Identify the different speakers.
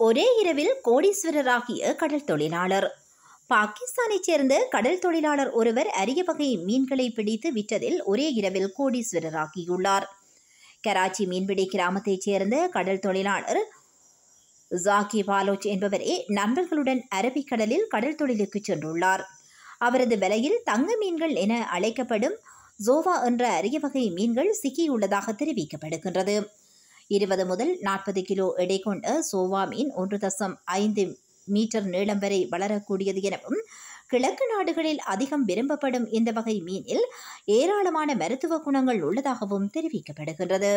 Speaker 1: ஒரே இரவில் கோடீஸ்வரராகிய கடல் தொழிலாளர். பாகிஸ்தானைச் சேர்ந்த கடல் தொழிலாளர் ஒருவர் அரிய வகை மீன்களை பிடித்து விற்றதில் ஒரே இரவில் கோடீஸ்வரராகியுள்ளார். கராச்சி மீன்பிடி கிராமத்தைச் சேர்ந்த கடல் தொழிலாளர் ஜாக்கி பாலோச் என்பவரே நண்பர்களுடன் அரபிக்கடலில் கடல் தொழிலுக்கு சென்றுள்ளார். அவரது வலையில் தங்க மீன்கள் என அழைக்கப்படும் ஜோவா என்ற அரிய வகை மீன்கள் சிக்கியுள்ளதாக தெரிவிக்கப்படுகின்றது. இருபது முதல் நாற்பது கிலோ எடை கொண்ட சோவா மீன் ஒன்று தசம் ஐந்து மீட்டர் நீளம் வரை வளரக்கூடியது எனவும் கிழக்கு நாடுகளில் அதிகம் விரும்பப்படும் இந்த வகை மீனில் ஏராளமான மருத்துவ குணங்கள் உள்ளதாகவும் தெரிவிக்கப்படுகின்றது.